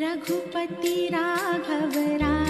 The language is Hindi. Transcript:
रघुपति राघव राम।